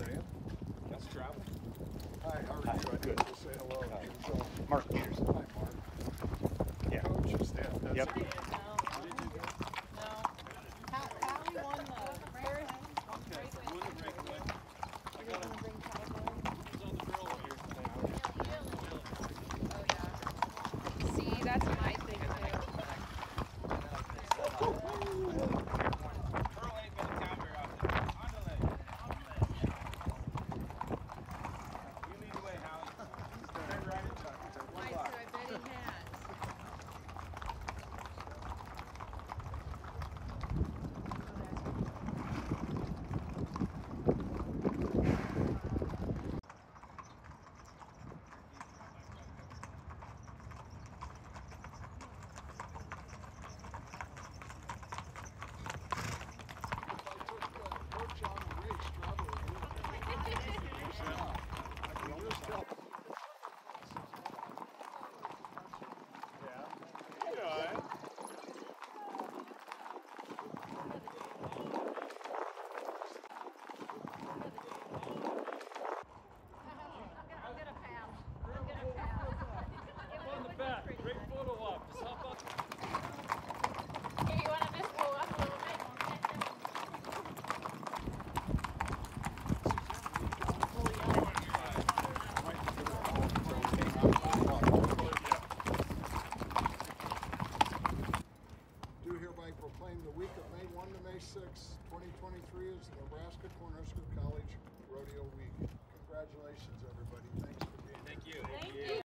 Sam. That's Travel. Hi, how are Hi, you? I good. Just say hello. Hi. Mark Peters. Hi, Mark. Yeah. Coach, staff. That's yep. the week of May 1 to May 6, 2023 is the Nebraska Cornhusker College Rodeo Week. Congratulations, everybody.